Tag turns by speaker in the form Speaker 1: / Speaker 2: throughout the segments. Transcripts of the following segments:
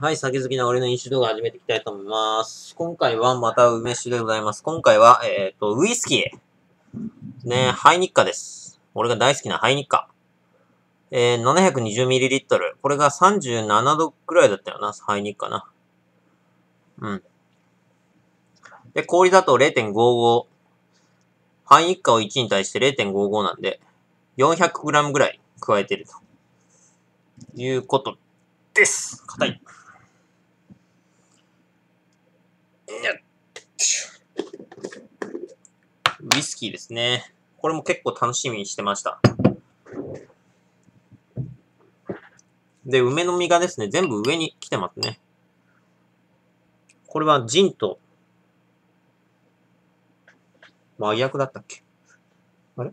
Speaker 1: はい、酒好きな俺の飲酒動画始めていきたいと思います。今回はまた梅酒でございます。今回は、えっ、と、ウイスキー。ね、ハイニッカです。俺が大好きなハイニッカ。えー、720ml。これが37度くらいだったよな、ハイニッカな。うん。で、氷だと0.55。ハイニッカを1に対して0.55なんで、400g ぐらい加えてると。いうことです。硬い。ウイスキーですね。これも結構楽しみにしてました。で、梅の実がですね、全部上に来てますね。これはジンと、真逆だったっけ？あれ？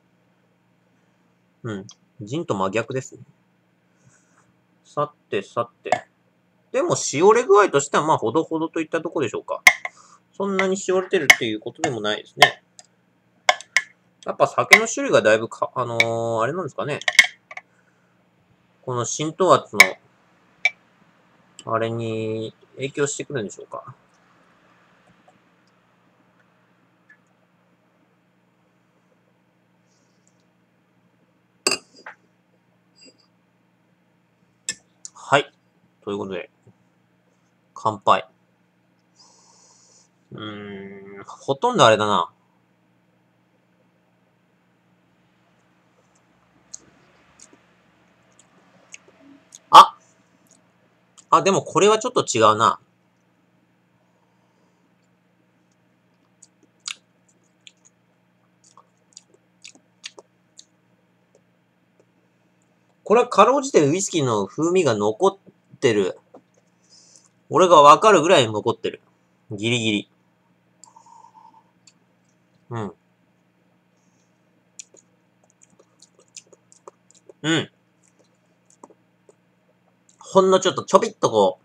Speaker 1: うん。ジンと真逆ですね。さてさて。でも、しおれ具合としては、まあ、ほどほどといったとこでしょうか。そんなにしおれてるっていうことでもないですね。やっぱ酒の種類がだいぶか、あのー、あれなんですかね。この浸透圧の、あれに影響してくるんでしょうか。はい。ということで、乾杯。うーん、ほとんどあれだな。ああ、でもこれはちょっと違うな。これはかろうじてウイスキーの風味が残ってる。俺がわかるぐらい残ってる。ギリギリ。うん。うん。ほんのちょっとちょびっとこ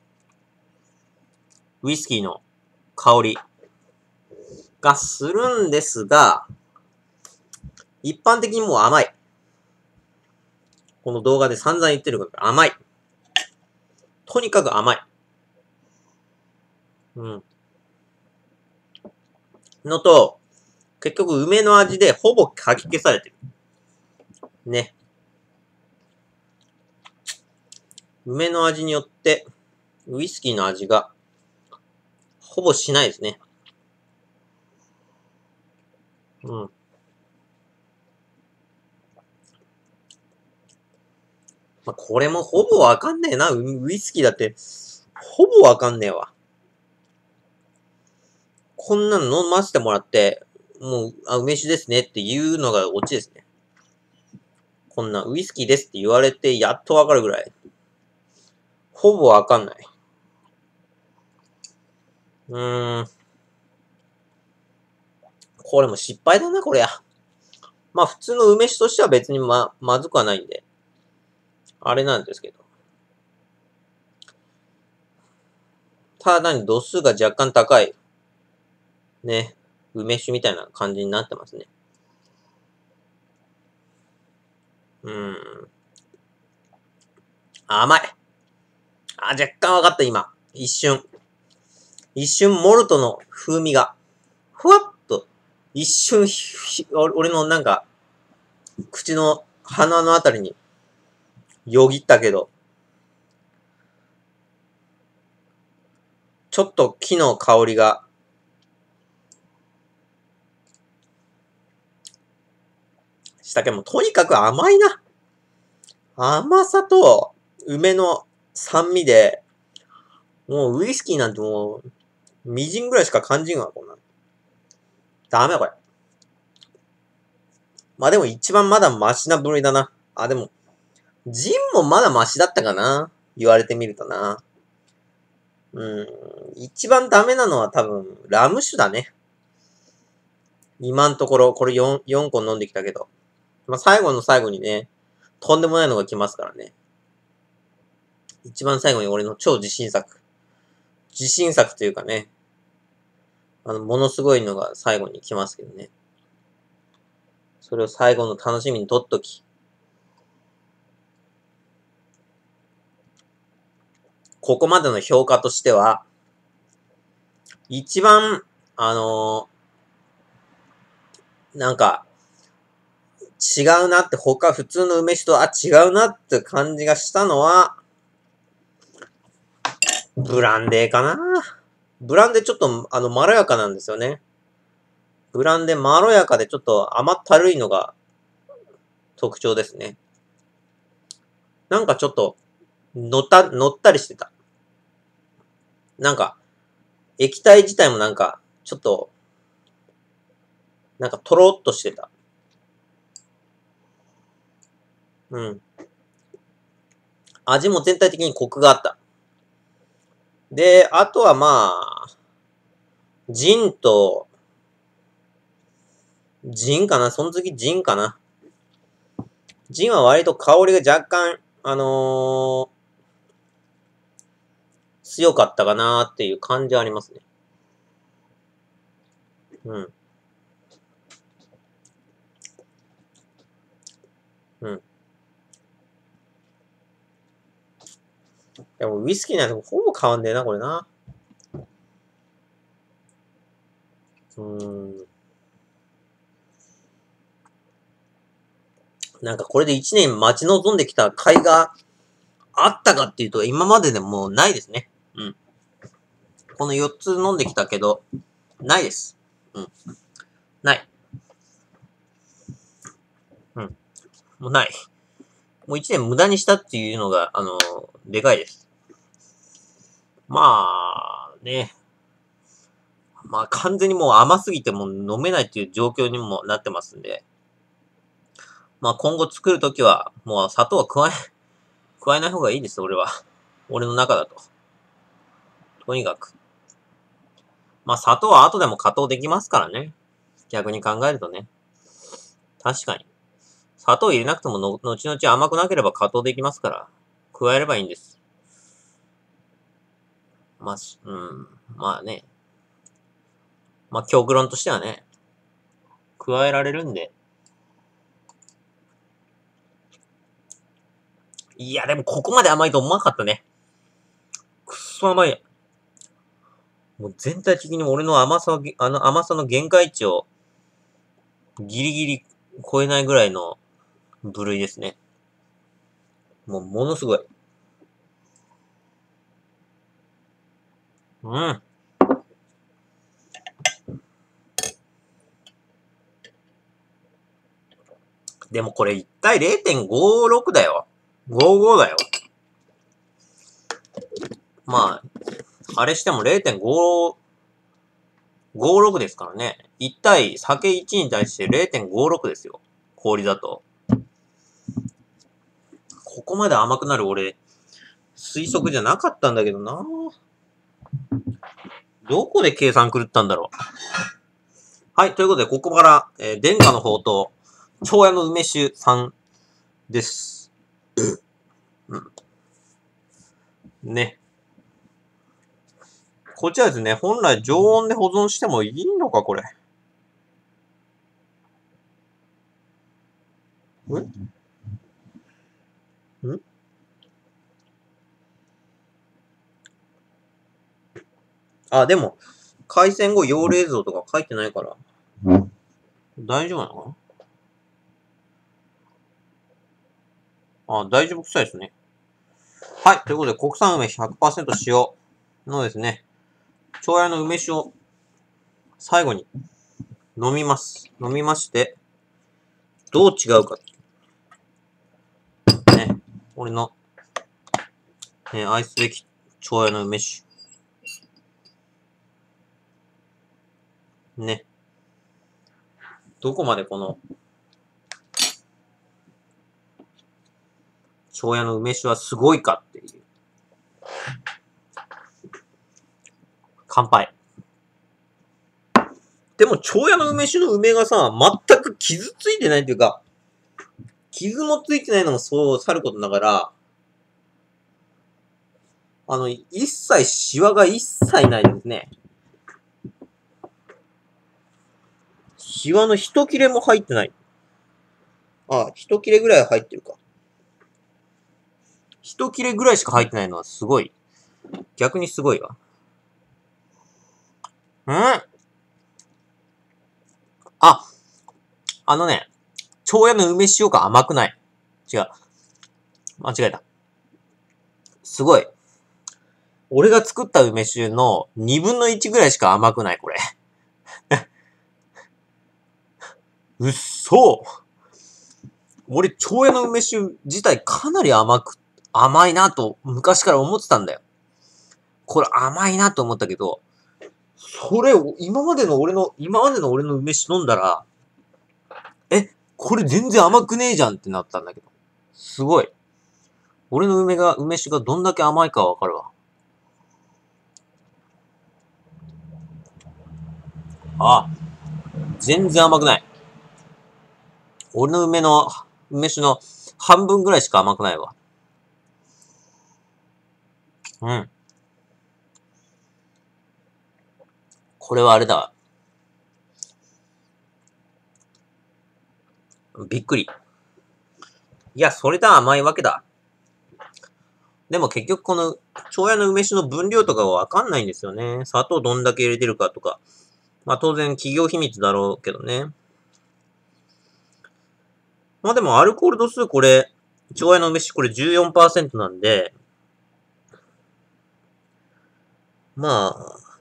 Speaker 1: う、ウイスキーの香りがするんですが、一般的にもう甘い。この動画で散々言ってるから甘い。とにかく甘い。うん。のと、結局梅の味でほぼかき消されてる。ね。梅の味によって、ウイスキーの味が、ほぼしないですね。うん。まあ、これもほぼわかんねえな。ウイスキーだって、ほぼわかんねえわ。こんなの飲ませてもらって、もう、あ、梅酒ですねっていうのがオチですね。こんなウイスキーですって言われて、やっとわかるぐらい。ほぼわかんない。うーん。これも失敗だな、こりゃ。まあ普通の梅酒としては別にま、まずくはないんで。あれなんですけど。ただに度数が若干高い。ね。梅酒みたいな感じになってますね。うん。甘い。あ、若干わかった、今。一瞬。一瞬、モルトの風味が、ふわっと、一瞬、俺のなんか、口の鼻のあたりに、よぎったけど、ちょっと木の香りが、したけども、とにかく甘いな。甘さと梅の酸味で、もうウイスキーなんてもう、みじんぐらいしか感じんわ、こんな。ダメこれ。まあでも一番まだマシな部類だな。あ、でも、ジンもまだマシだったかな？言われてみるとな。うん。一番ダメなのは多分、ラム酒だね。今のところ、これ 4, 4個飲んできたけど。まあ最後の最後にね、とんでもないのが来ますからね。一番最後に俺の超自信作。自信作というかね。あの、ものすごいのが最後に来ますけどね。それを最後の楽しみにとっとき。ここまでの評価としては、一番、あのー、なんか、違うなって、他普通の梅酒と、あ、違うなって感じがしたのは、ブランデーかなブランデーちょっと、あの、まろやかなんですよね。ブランデーまろやかでちょっと甘ったるいのが特徴ですね。なんかちょっと、乗った、乗ったりしてた。なんか、液体自体もなんか、ちょっと、なんかとろっとしてた。うん。味も全体的にコクがあった。で、あとはまあ、ジンと、ジンかな？その次ジンかな？ジンは割と香りが若干、あの、強かったかなっていう感じはありますね。うん。うん。でもウイスキーなんてほぼ変わんねえな、これな。うん。なんかこれで一年待ち望んできた甲斐があったかっていうと、今まででもないですね。うん。この4つ飲んできたけど、ないです。うん。ない。うん。もうない。もう1年無駄にしたっていうのが、あの、でかいです。まあ、ね。まあ完全にもう甘すぎても飲めないっていう状況にもなってますんで。まあ今後作るときは、もう砂糖は加え、加えない方がいいです、俺は。俺の中だと。とにかく。まあ砂糖は後でも加糖できますからね。逆に考えるとね。確かに。砂糖入れなくてもの、後々甘くなければ加糖できますから、加えればいいんです。まあ、うん、まあね。まあ、極論としてはね、加えられるんで。いや、でもここまで甘いと思わなかったね。くっそ甘い。もう全体的に俺の甘さ、あの甘さの限界値をギリギリ超えないぐらいの部類ですね。もうものすごい。うん。でもこれ1回0.56だよ。55だよ。まあ、あれしても0.5、56ですからね。1対、酒1に対して0.56ですよ。氷だと。ここまで甘くなる俺、推測じゃなかったんだけどなどこで計算狂ったんだろう。はい、ということで、ここから、えー、殿下の宝刀、長屋の梅酒さんです。うん。ね。こちらですね、本来常温で保存してもいいのか、これ。え？ん？あ、でも、回線後、用冷蔵とか書いてないから、大丈夫なのかな？あ、大丈夫くさいですね。はい。ということで、国産梅100%使用のですね、長屋の梅酒を最後に飲みます。飲みまして、どう違うか。ね、俺の、ね、愛すべき長屋の梅酒。ね。どこまでこの、庄屋の梅酒はすごいかっていう。乾杯。でも、長屋の梅酒の梅がさ、全く傷ついてないっていうか、傷もついてないのもそうさることながら、あの、一切シワが一切ないですね。シワの一切れも入ってない。あ、一切れぐらい入ってるか。一切れぐらいしか入ってないのはすごい逆にすごいわ。うんあ、あのね、蝶屋の梅塩が甘くない。違う。間違えた。すごい。俺が作った梅酒の2分の1ぐらいしか甘くない、これ。うっそ俺、蝶屋の梅酒自体かなり甘く、甘いなと昔から思ってたんだよ。これ甘いなと思ったけど、それ、今までの俺の、今までの俺の梅酒飲んだら、え、これ全然甘くねえじゃんってなったんだけど。すごい。俺の梅が、梅酒がどんだけ甘いかわかるわ。あ、全然甘くない。俺の梅の、梅酒の半分ぐらいしか甘くないわ。うん。これはあれだわ。びっくり。いや、それだ、甘いわけだ。でも結局この、蝶屋の梅酒の分量とかはわかんないんですよね。砂糖どんだけ入れてるかとか。まあ当然企業秘密だろうけどね。まあでもアルコール度数これ、蝶屋の梅酒これ14%なんで、まあ、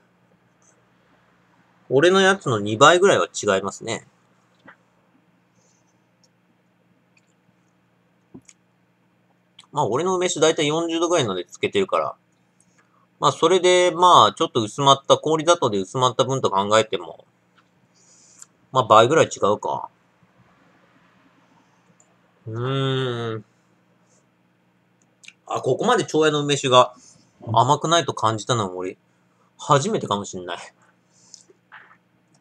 Speaker 1: 俺のやつの2倍ぐらいは違いますね。まあ、俺の梅酒だいたい40度ぐらいのでつけてるから。まあ、それで、まあ、ちょっと薄まった、氷砂糖で薄まった分と考えても、まあ、倍ぐらい違うか。うーん。あ、ここまで蝶屋の梅酒が甘くないと感じたのは俺、初めてかもしんない。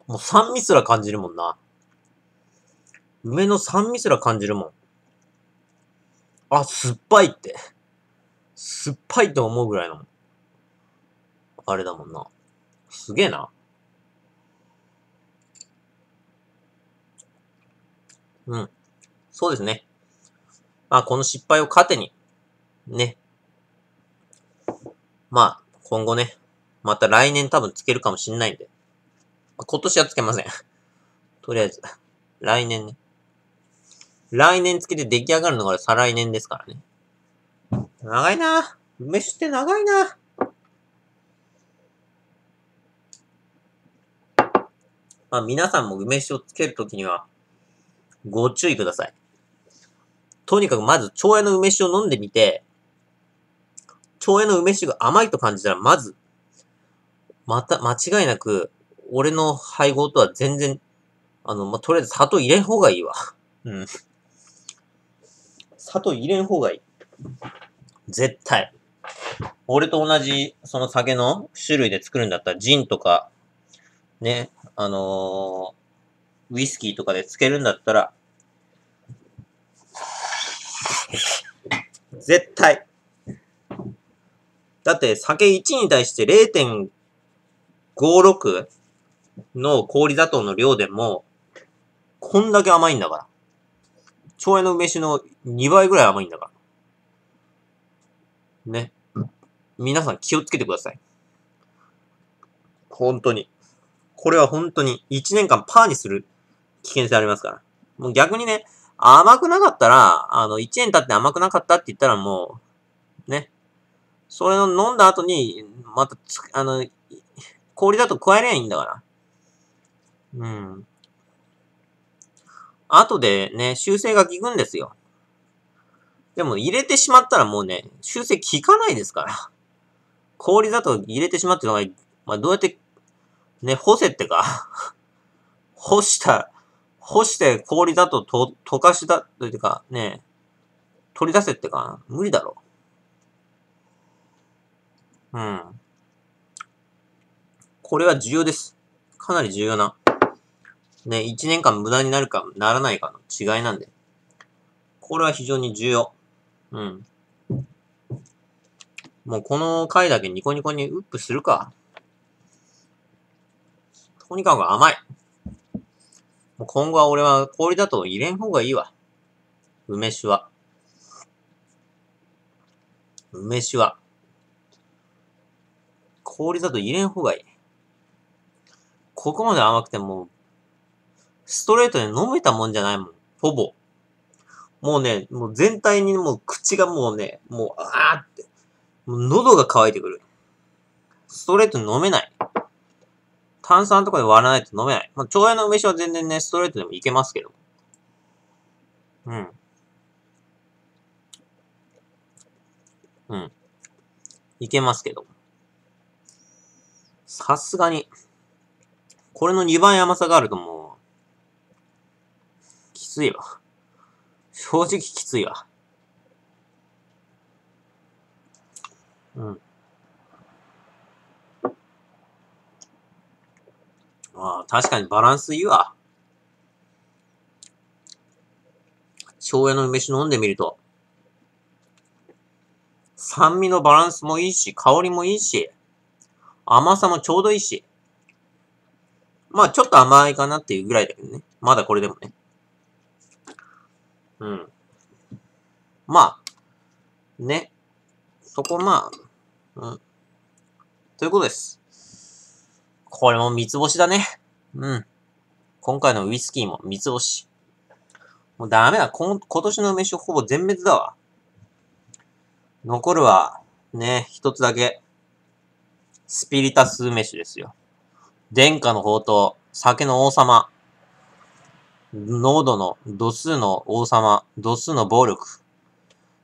Speaker 1: もう酸味すら感じるもんな。梅の酸味すら感じるもん。あ、酸っぱいって。酸っぱいと思うぐらいの、あれだもんな。すげえな。うん。そうですね。まあ、この失敗を糧に、ね。まあ、今後ね、また来年多分つけるかもしんないんで。今年はつけません。とりあえず、来年ね。来年つけて出来上がるのが再来年ですからね。長いな梅酒って長いなまあ皆さんも梅酒をつけるときには、ご注意ください。とにかくまず、蝶屋の梅酒を飲んでみて、蝶屋の梅酒が甘いと感じたら、まず、また、間違いなく、俺の配合とは全然、あの、まあ、とりあえず砂糖入れん方がいいわ。うん。砂糖入れん方がいい。絶対。俺と同じ、その酒の種類で作るんだったら、ジンとか、ね、あのー、ウイスキーとかで漬けるんだったら、絶対。だって、酒1に対して0.56の氷砂糖の量でも、こんだけ甘いんだから。町営の梅酒の2倍ぐらい甘いんだから。ね。皆さん気をつけてください。本当に。これは本当に1年間パーにする危険性ありますから。もう逆にね、甘くなかったら、あの、1年経って甘くなかったって言ったらもう、ね。それを飲んだ後に、また、あの、氷だと加えりゃいいんだから。うん。後でね、修正が効くんですよ。でも入れてしまったらもうね、修正効かないですから。氷だと入れてしまってのが、まあ、どうやって、ね、干せってか干した、干して氷だとと溶かしだ、というか、ね、取り出せってか、無理だろう。うん。これは重要です。かなり重要なね、1年間無駄になるかならないかの違いなんで。これは非常に重要。うん。もうこの回だけニコニコにウップするか。とにかく甘い。もう今後は俺は氷だと入れん方がいいわ。梅酒は。梅酒は。氷だと入れん方がいい。ここまで甘くても、ストレートで飲めたもんじゃないもん。ほぼ。もうね、もう全体にもう口がもうね、もう、あーって、もう喉が渇いてくる。ストレート飲めない。炭酸とかで割らないと飲めない。まあ、長屋の梅酒は全然ね、ストレートでもいけますけど。うん。うん。いけますけど。さすがに、これの2倍甘さがあるともう、ついわ。正直きついわ。うん。ああ、確かにバランスいいわ。庄屋の梅酒飲んでみると、酸味のバランスもいいし、香りもいいし、甘さもちょうどいいし。まあ、ちょっと甘いかなっていうぐらいだけどね。まだこれでもね。うん。まあ、ね。そこまあ、うん。ということです。これも三つ星だね。うん。今回のウイスキーも三つ星。もうダメだ。今年の梅酒ほぼ全滅だわ。残るは、ね、一つだけ。スピリタス梅酒ですよ。殿下の宝刀、酒の王様。濃度の、度数の王様、度数の暴力。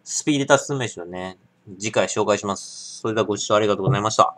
Speaker 1: スピーディタス梅酒をね、次回紹介します。それではご視聴ありがとうございました。